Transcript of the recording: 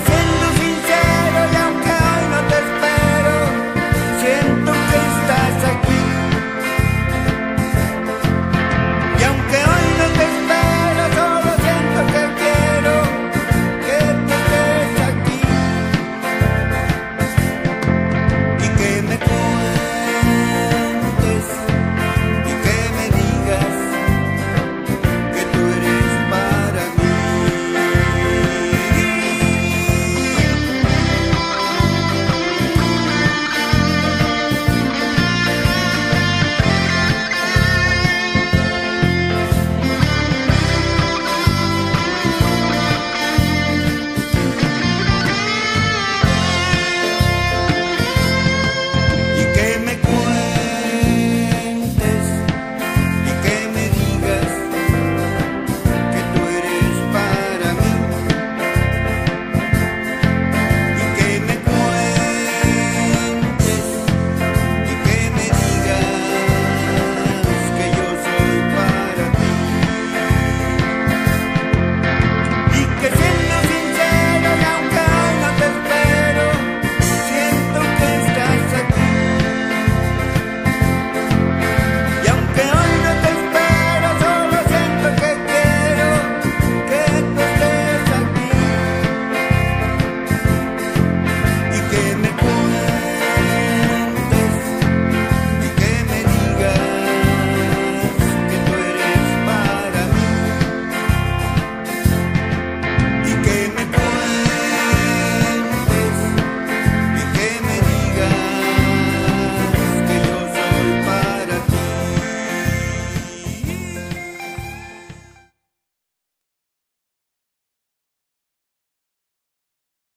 presente.